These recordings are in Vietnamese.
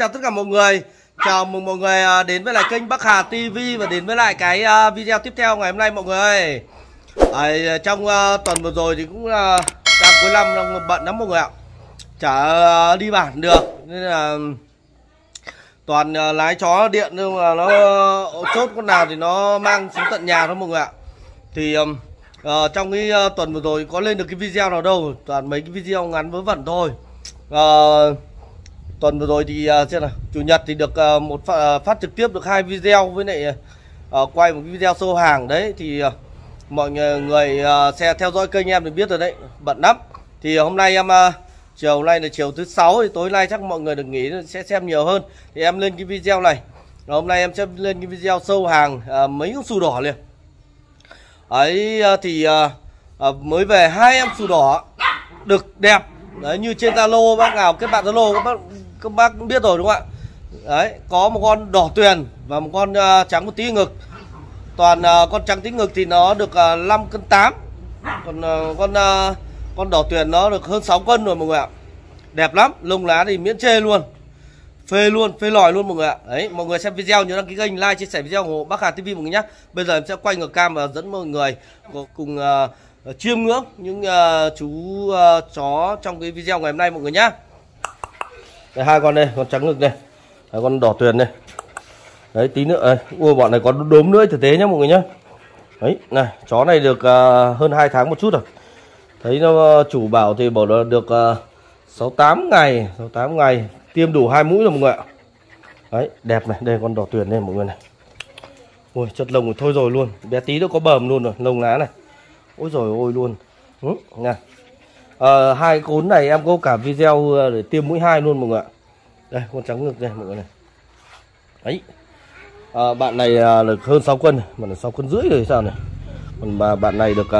Chào tất cả mọi người. Chào mừng mọi người à, đến với lại kênh Bắc Hà TV Và đến với lại cái à, video tiếp theo ngày hôm nay mọi người. À, Trong uh, tuần vừa rồi thì cũng uh, đang cuối năm đang bận lắm mọi người ạ. Chả uh, đi bản được. Nên là toàn uh, lái chó điện nhưng mà nó uh, chốt con nào thì nó mang xuống tận nhà thôi mọi người ạ. Thì um, uh, trong cái uh, tuần vừa rồi có lên được cái video nào đâu. Toàn mấy cái video ngắn vớ vẩn thôi. Uh, tuần vừa rồi thì uh, xem nào chủ nhật thì được uh, một phát, uh, à, phát trực tiếp được hai video với lại uh, quay một video show hàng đấy. Thì uh, mọi người, người uh, xe theo dõi kênh em thì biết rồi đấy bận lắm. Thì hôm nay em uh, chiều nay là chiều thứ sáu thì tối nay chắc mọi người được nghỉ sẽ xem nhiều hơn. Thì em lên cái video này Rồi hôm nay em sẽ lên cái video sâu hàng uh, mấy con xù đỏ liền. Ấy uh, thì uh, uh, mới về hai em xù đỏ được đẹp. Đấy như trên zalo bác nào kết bạn zalo các bác các bác cũng biết rồi đúng không ạ? Đấy có một con đỏ tuyền và một con uh, trắng một tí ngực. Toàn uh, con trắng tí ngực thì nó được à, uh, 5 cân 8 còn uh, con uh, con đỏ tuyền nó được hơn 6 cân rồi mọi người ạ. Đẹp lắm lông lá thì miễn chê luôn. Phê luôn phê lòi luôn mọi người ạ. Đấy mọi người xem video nhớ đăng ký kênh like chia sẻ video ủng hộ bác Hà TV mọi người nhé bây giờ em sẽ quay ngược cam và dẫn mọi người cùng uh, chiêm ngưỡng những uh, chú uh, chó trong cái video ngày hôm nay mọi người nhé đây hai con đây con trắng ngực đây. Đấy, con đỏ tuyền đây. Đấy tí nữa à, ua bọn này có đốm nữa thực tế nhá mọi người nhá. Đấy này chó này được uh, hơn 2 tháng một chút rồi. Thấy nó à, chủ bảo thì bảo là được à, uh, 68 ngày 68 ngày tiêm đủ hai mũi rồi mọi người ạ. Đấy đẹp này đây con đỏ tuyền đây mọi người này. Ui chất lông thôi rồi luôn bé tí nó có bờm luôn rồi lồng lá này. Ôi rồi ôi luôn. Ừ, nha à, hai cún này em có cả video ờ, để tiêm mũi hai luôn mọi người ạ. Đây con trắng ngực đây mọi người này. Đấy. À, bạn này được hơn 6 cân mà là sáu cân rưỡi rồi sao này. Còn mà bạn này được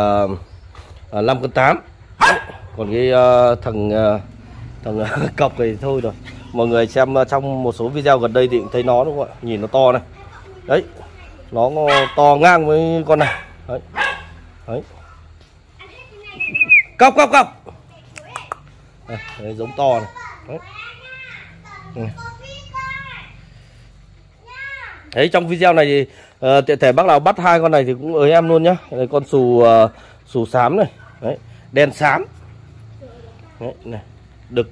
à, 5 cân 8 đấy. còn cái à, thằng à, thằng cọc này thôi rồi. Mọi người xem trong một số video gần đây thì cũng thấy nó đúng không ạ? Nhìn nó to này. Đấy. Nó to ngang với con này. Đấy. Đấy. Cọc cọc cọc đây, đấy, giống to này. Đấy. Ừ. đấy trong video này thì uh, tiện thể bác nào bắt hai con này thì cũng ới em luôn nhá. Đây, con sù uh, sù xám này. Đấy đen xám. Đấy, này đực.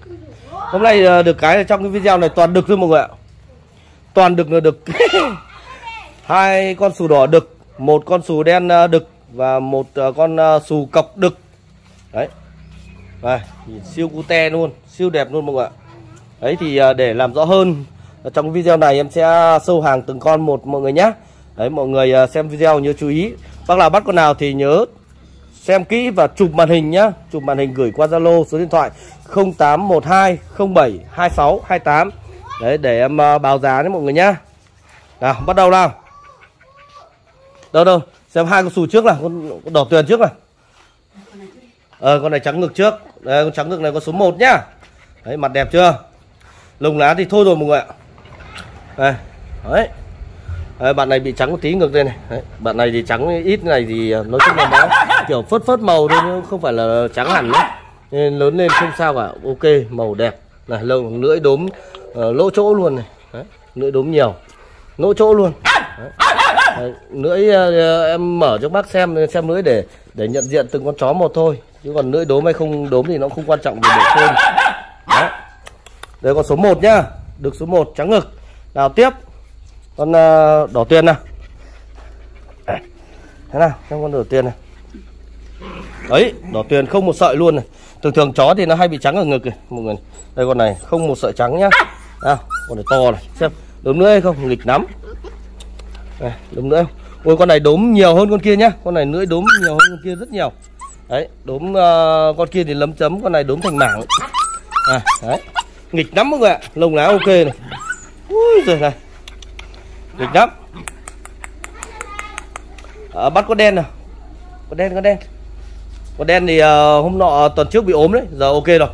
Hôm nay uh, được cái trong cái video này toàn đực thôi mọi người ạ. Toàn đực là đực. Hai con sù đỏ đực một con sù đen đực và một con sù cọc đực. Đấy đây, siêu cute luôn, siêu đẹp luôn mọi người ạ. Đấy thì à, để làm rõ hơn à, trong video này em sẽ sâu hàng từng con một mọi người nhé. Đấy mọi người à, xem video nhớ chú ý. Bác nào bắt con nào thì nhớ xem kỹ và chụp màn hình nhá, chụp màn hình gửi qua Zalo số điện thoại 0812 07 26 28. Đấy để em báo giá đấy mọi người nhá. Nào, bắt đầu nào. Đâu đâu, xem hai con sù trước là con, đỏ tuyền trước này. Ờ con này trắng ngực trước. Đây con trắng ngực này có số 1 nhá. Đấy mặt đẹp chưa? Lông lá thì thôi rồi mọi người ạ. Đây Đấy. Đấy, bạn này bị trắng một tí ngực đây này. Đấy, bạn này thì trắng ít này thì ờ, nói chung là nó kiểu phớt phớt màu thôi nhưng không phải là trắng hẳn nữa nên lớn lên không sao cả. Ok màu đẹp. Này lông lưỡi đốm uh, lỗ chỗ luôn này. Đấy, lưỡi đốm nhiều. Lỗ chỗ luôn. Đấy. Đấy, lưỡi uh, em mở cho bác xem xem lưỡi để để nhận diện từng con chó một thôi chứ còn lưỡi đốm hay không đốm thì nó không quan trọng về độ sơn đấy đây con số 1 nhá. Được số 1 trắng ngực. Nào tiếp. Con uh, đỏ tiền nào. Thế nào? Xem con đỏ tiền này. Ấy đỏ tiền không một sợi luôn này. Thường thường chó thì nó hay bị trắng ở ngực này mọi người đây con này không một sợi trắng nhá. Nào con này to này. Xem đốm nữa hay không? Nghịch lắm. Này đốm nữa không ôi con này đốm nhiều hơn con kia nhá. Con này lưỡi đốm nhiều hơn con kia rất nhiều đấy đốm uh, con kia thì lấm chấm con này đốm thành mảng. À, đấy. Nghịch lắm mọi người ạ lông lá ok này. Ui rồi này nghịch lắm. À, bắt con đen nào. Con đen con đen. Con đen thì uh, hôm nọ tuần trước bị ốm đấy giờ ok rồi.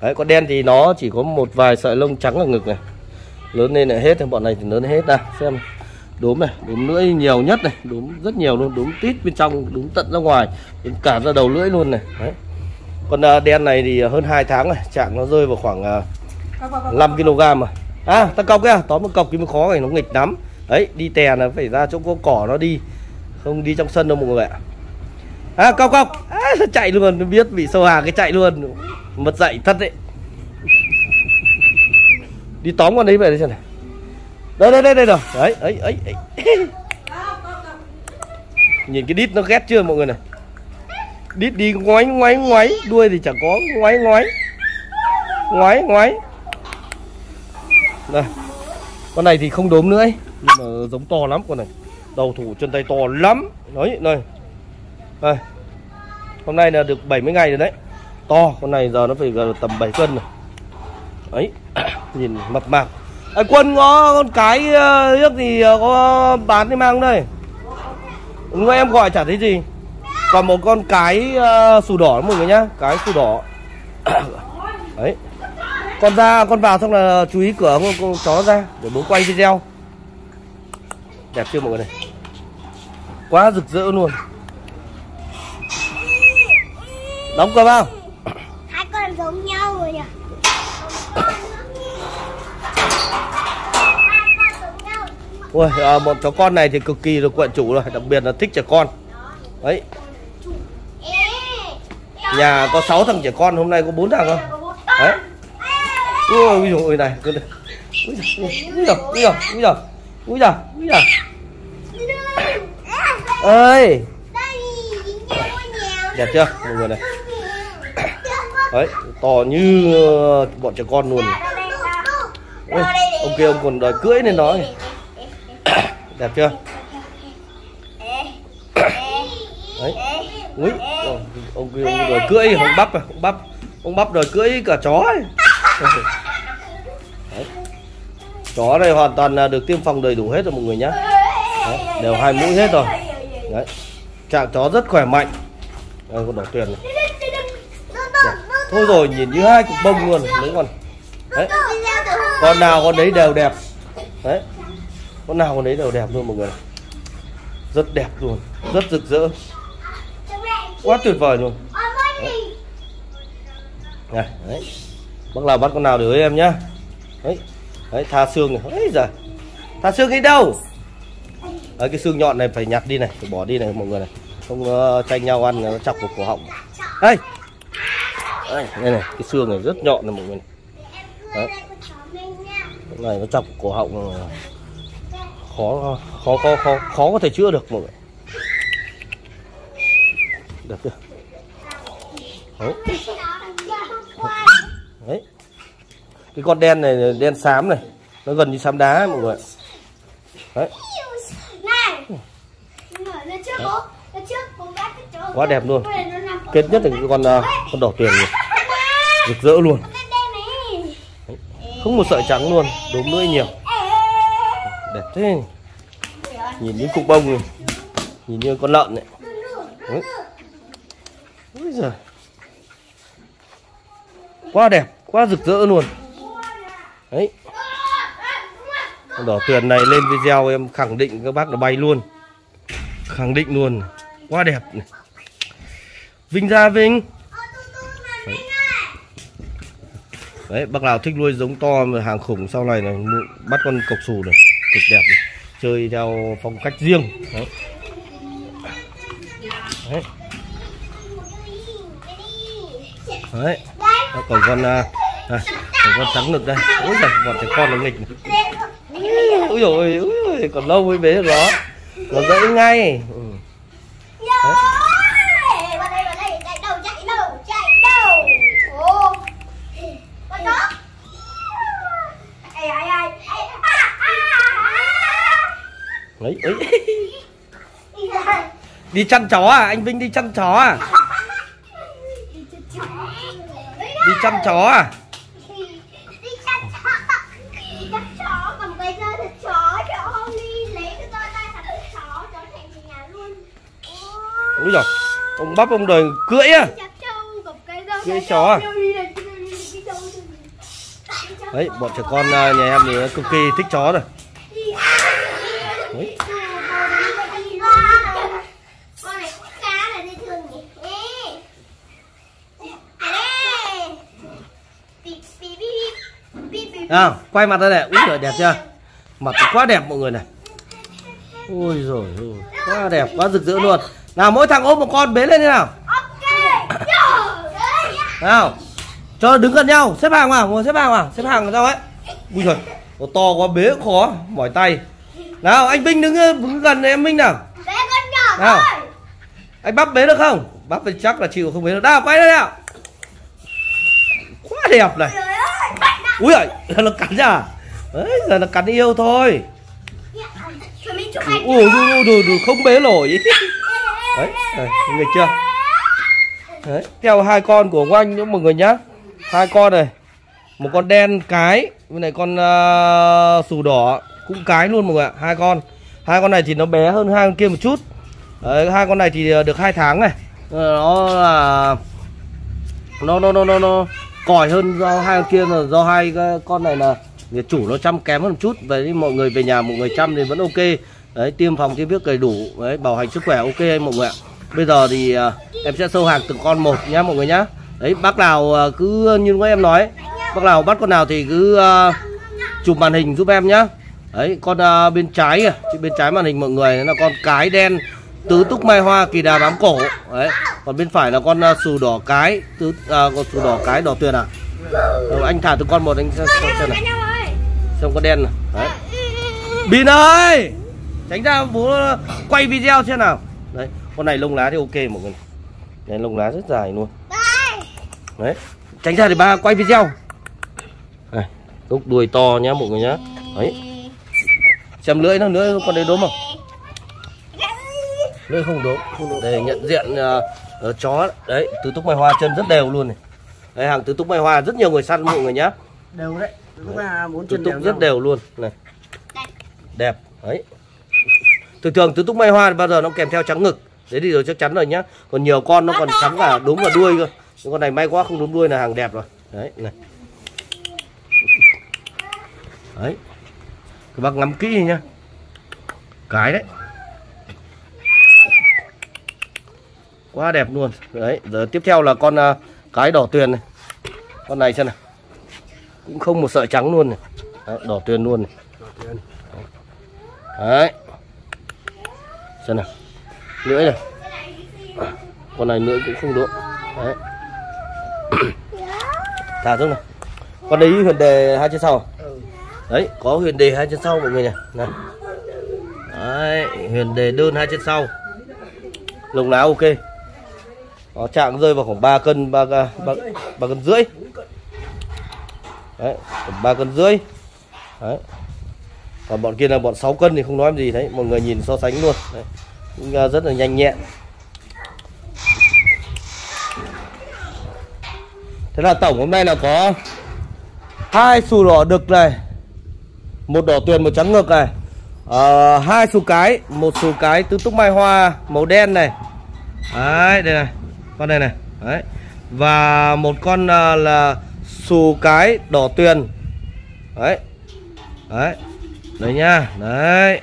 Đấy con đen thì nó chỉ có một vài sợi lông trắng ở ngực này. Lớn lên lại hết thì bọn này thì lớn hết. Ra xem đốm này đốm lưỡi nhiều nhất này đốm rất nhiều luôn đốm tít bên trong đốm tận ra ngoài đến cả ra đầu lưỡi luôn này đấy. Con uh, đen này thì hơn 2 tháng này trạng nó rơi vào khoảng uh, 5 kg mà. À ta cọc kìa tóm một cọc thì mới khó này nó nghịch lắm. Đấy đi tè là phải ra chỗ có cỏ nó đi không đi trong sân đâu mọi người ạ. À cọc cọc. À, chạy luôn biết bị sâu hà cái chạy luôn. Mật dậy thật đấy. Đi tóm con đấy về đây xem này đây đây đây đây rồi đấy, ấy ấy ấy. Nhìn cái đít nó ghét chưa mọi người này? Đít đi ngoái ngoái ngoái đuôi thì chẳng có. Ngoái ngoái ngoái ngoái đây con này thì không đốm nữa ấy. Nhưng mà giống to lắm con này. Đầu thủ chân tay to lắm. Đấy, này. Đây hôm nay là được 70 ngày rồi đấy. To, con này giờ nó phải gần tầm 7 cân rồi. Đấy, nhìn mập mạp à, quân có con cái ờ, nước thì ờ, có bán đi mang đây? Đúng em gọi chả thấy gì. Còn một con cái uh, sù đỏ mọi người nhá Cái sù đỏ. Đấy. Con ra con vào xong là chú ý cửa con, con chó ra Để bố quay video. Đẹp chưa mọi người này? Quá rực rỡ luôn. Đóng cửa vào. Ui, à, bọn chó con này thì cực kỳ được quận chủ rồi Đặc biệt là thích trẻ con. Đấy. Nhà có 6 thằng trẻ con Hôm nay có 4 thằng thôi Đấy. Ui dồi này Ui dồi ôi dồi ôi dồi Ui dồi ôi dồi Ơi Đẹp chưa mọi người này? Đấy To như ờ, bọn trẻ con luôn. Ui, Ông kia ông còn đòi cưỡi nên nói. Đẹp chưa? Đấy. Ui, ông kia ông đòi cưỡi ông bắp à, ông bắp ông bắp đòi cưỡi cả chó ấy. Đấy. chó này hoàn toàn là được tiêm phòng đầy đủ hết rồi mọi người nhá. Đấy, đều hai mũi hết rồi. Đấy. trạng chó rất khỏe mạnh. Đây con đỏ tuyền này. Đấy. thôi rồi nhìn như hai cục bông luôn đấy con. Đấy. Con nào con đấy đều đẹp. Đấy con nào con đấy đều đẹp luôn mọi người. Rất đẹp luôn rất rực rỡ. Quá tuyệt vời luôn. Đấy. này đấy. Bác nào bắt con nào được em nhá. Đấy đấy tha xương này. Ấy giờ tha xương đi đâu? Đấy, cái xương nhọn này phải nhặt đi này phải bỏ đi này mọi người này. Không uh, tranh nhau ăn nó chọc vào cổ họng. Đây. Đây này, này cái xương này rất nhọn này mọi người này. Đấy. Cái này nó chọc cổ họng ờ, khó khó khó khó khó có thể chữa được mọi người. Được chưa? Đấy. đấy. Cái con đen này đen xám này nó gần như xám đá ấy, mọi người đấy. quá đẹp luôn. Kết nhất là cái con ờ, con đỏ tuyền này. Rực rỡ luôn. Đấy. không một sợi trắng luôn đốm lưỡi nhiều đẹp thế. Nhìn những cục bông này nhìn như con lợn này ôi. Giời. quá đẹp, quá rực rỡ luôn. Đấy. Con đỏ tuyền này lên video em khẳng định các bác là bay luôn. Khẳng định luôn. Quá đẹp này. Vinh ra, vinh. Đấy. đấy bác nào thích nuôi giống to mà hàng khủng sau này là bắt con cọc xù này cực đẹp này. chơi theo phong cách riêng đấy, đấy. đấy. còn con à, à, còn con trắng được đây ôi giời bọn trẻ con nó nghịch này. ui rồi ui rồi còn lâu mới bế được nó nó dễ ngay đi chăn chó à? Anh Vinh đi chăn chó à? Đi chăn chó à? Úi giời, ông bắp ông đời cưỡi à Cưỡi chó à? Đấy, bọn trẻ con à, nhà em thì cực kỳ thích chó rồi. Nào quay mặt ra này úi giời đẹp chưa? Mặt quá đẹp mọi người này. Ôi rồi quá đẹp quá rực rỡ luôn. Nào mỗi thằng ôm một con bế lên thế nào. Ok nào cho đứng gần nhau. Xếp hàng vào ngồi xếp hàng vào xếp hàng sao ấy ui giời nó to quá bế cũng khó mỏi tay. Nào anh Vinh đứng, đứng gần em Minh nào. Bé con nhỏ Nào. thôi. Anh bắp bế được không? Bắp thì chắc là chịu không bế được. Nào quay đây nào. Quá đẹp này úi ơi nó cắn ra đấy giờ nó cắn yêu thôi. Ủa, mình chụp ui ui ui không bế nổi. Đấy này, người chưa? Đấy theo hai con của ông nữa mọi người nhá. Hai con này một con đen cái với này con uh, sù đỏ cũng cái luôn mọi người ạ hai con. Hai con này thì nó bé hơn hai con kia một chút. Đấy, hai con này thì ờ, được hai tháng này. Ờ, nó là nó nó nó nó nó còi hơn do hai con kia là do hai con này là người chủ nó chăm kém hơn một chút. Vậy mọi người về nhà mọi người chăm thì vẫn ok. Đấy tiêm phòng tiêm viết đầy đủ. Đấy bảo hành sức khỏe ok mọi người ạ. Bây giờ thì à, em sẽ sâu hàng từng con một nhá mọi người nhá. Đấy bác nào à, cứ như các em nói bác nào bắt con nào thì cứ à, chụp màn hình giúp em nhá. Đấy con à, bên trái kìa. Bên trái màn hình mọi người là con cái đen tứ túc mai hoa kỳ đà bám cổ. Đấy còn bên phải là con uh, sù đỏ cái. Tứ uh, con sù đỏ cái đỏ tuyền à? Rồi, anh thả từ con một anh xem xem, xem này xem con đen này đấy. Bin ơi! Tránh ra bố à, quay video xem nào. Đấy con này lông lá thì ok mọi người này lông lá rất dài luôn. Đấy Tránh ra thì ba quay video. Này Gốc đuôi to nhá mọi người nhá. Đấy. Xem lưỡi nó nữa con đấy đốm không? Lưỡi không đốm. Đây nhận diện uh, chó. Đấy tứ túc mai hoa chân rất đều luôn này. Đấy hàng tứ túc mai hoa rất nhiều người săn mọi người nhá. Đều đấy. Bốn tứ túc đều rất nhau. đều luôn. Này. Đẹp. Đấy. Thường thường tứ túc mai hoa bao giờ nó kèm theo trắng ngực. Đấy thì rồi chắc chắn rồi nhá. Còn nhiều con nó còn trắng cả đúng và đuôi cơ. Nhưng con này may quá không đúng đuôi là hàng đẹp rồi. Đấy này. Đấy. Các bác ngắm kỹ nhá. Cái đấy quá đẹp luôn. Đấy giờ tiếp theo là con à, cái đỏ tuyền này. Con này xem nào. Cũng không một sợi trắng luôn này. Đấy, đỏ tuyền luôn này. Đấy. Xem nào. Lưỡi này. Con này lưỡi cũng không độ. Đấy. Thả xuống này. Con đấy huyền đề hai chân sau đấy có huyền đề hai chân sau mọi người nhỉ? Này. Đấy huyền đề đơn hai chân sau. Lồng lá ok nó trạng rơi vào khoảng 3 cân 3, 3, 3, 3 cân rưỡi. Đấy khoảng 3 cân rưỡi. Đấy. Còn bọn kia là bọn 6 cân thì không nói gì đấy mọi người nhìn so sánh luôn. Đấy. Cũng rất là nhanh nhẹn. Thế là tổng hôm nay là có hai xù đỏ đực này một đỏ tuyền một trắng ngực này. À, hai xù cái một xù cái tứ túc mai hoa màu đen này. Đấy đây này con này này. Đấy. Và một con à, là xù cái đỏ tuyền. Đấy. Đấy. Đấy nha. Đấy.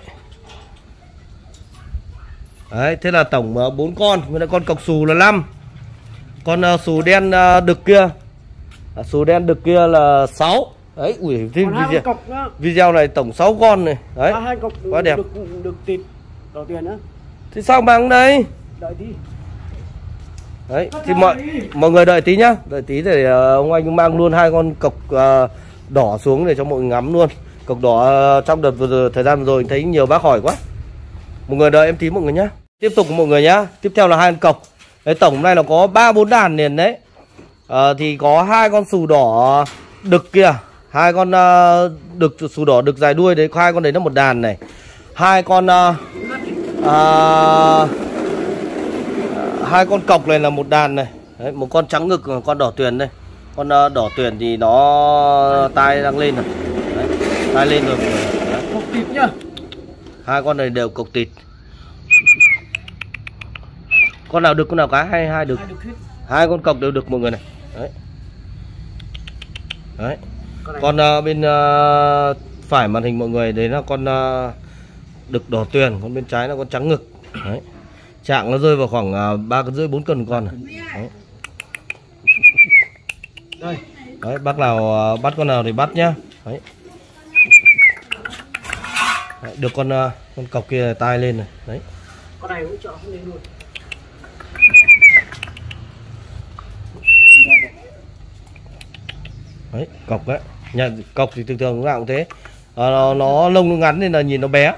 Đấy thế là tổng uh, 4 con. Với lại con cọc xù là 5 con uh, xù đen uh, đực kia. À, xù đen đực kia là 6 đấy ui hai video, video này tổng 6 con này. Đấy. À, cọc quá đẹp. được được tịt đỏ tiền nữa. Thì sao bằng đây? Đợi tí đấy thì mọi mọi người đợi tí nhá. Đợi tí để ờ, ông anh mang luôn hai con cọc ờ, đỏ xuống để cho mọi người ngắm luôn. Cọc đỏ ờ, trong đợt vừa rồi, thời gian vừa rồi thấy nhiều bác hỏi quá. Mọi người đợi em tí mọi người nhá. Tiếp tục mọi người nhá. Tiếp theo là hai con cọc đấy tổng hôm nay là có ba bốn đàn liền đấy. À, thì có hai con sù đỏ đực kia hai con uh, đực sù đỏ đực dài đuôi đấy hai con đấy là một đàn này. Hai con uh, uh, hai con cọc này là một đàn này. Đấy, một con trắng ngực và con đỏ tuyền đây. Con ờ, đỏ tuyền thì nó tai đang lên rồi. Đấy, tai lên rồi. Đấy. cọc tịt nhá. Hai con này đều cộc tịt. Con nào được con nào cái? Hay hai được. Hai được hai con cọc đều được mọi người này. Đấy. Đấy. Con này. Con ờ, bên ờ, phải màn hình mọi người đấy là con ờ, đực đỏ tuyền con bên trái là con trắng ngực. Đấy trạng nó rơi vào khoảng ờ, ba cân rưỡi bốn cân con này. Đấy. đấy bác nào ờ, bắt con nào thì bắt nhá. Đấy. đấy được con ờ, con cọc kia tai lên này. Đấy. Con này cũng chọn không lên luôn. Đấy cọc đấy. Nhà cọc thì thường thường nào cũng thế. Ờ, nó, nó lông nó ngắn nên là nhìn nó bé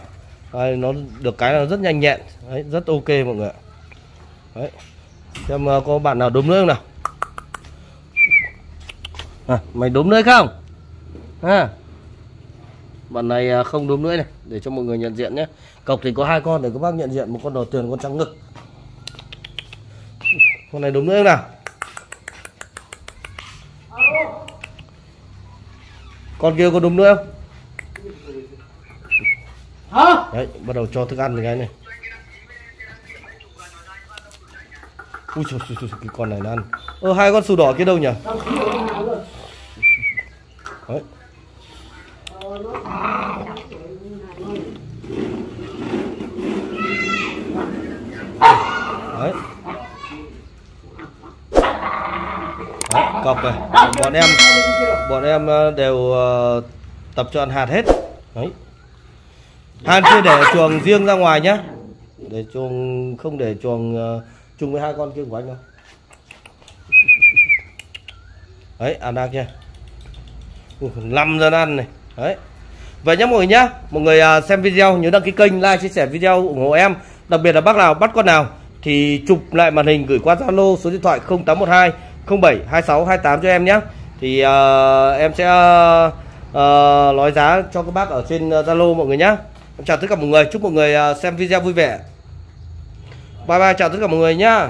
đấy, nó được cái là rất nhanh nhẹn. Đấy, rất ok mọi người đấy xem ờ, có bạn nào đốm nữa không nào? À, mày đốm nữa không? À. bạn này à, không đốm nữa này để cho mọi người nhận diện nhé. Cọc thì có hai con để các bác nhận diện một con đỏ tuyền con trắng ngực. Con này đốm nữa không nào? Con kia có đúng nữa không? Hả? Đấy bắt đầu cho thức ăn rồi cái này. Ui trời, trời, trời, cái con này nó ăn. Ơ hai con sù đỏ kia đâu nhỉ? Đấy. Đấy. Đấy, cọc này. Bọn em bọn em ờ, đều ờ, tập cho ăn hạt hết. Đấy. Han chưa để chuồng riêng ra ngoài nhá. Để chuồng không để chuồng ờ, chung với hai con kia của anh đâu. Đấy ăn đang chưa năm giờ ăn này. Đấy. Vậy nhá mọi người nhá mọi người ờ, xem video nhớ đăng ký kênh like chia sẻ video ủng hộ em. Đặc biệt là bác nào bắt con nào thì chụp lại màn hình gửi qua zalo số điện thoại 0812 07 26 28 cho em nhé thì uh, em sẽ à, nói giá cho các bác ở trên zalo mọi người nhé chào tất cả mọi người, chúc mọi người à, xem video vui vẻ. Bye bye, chào tất cả mọi người nhá.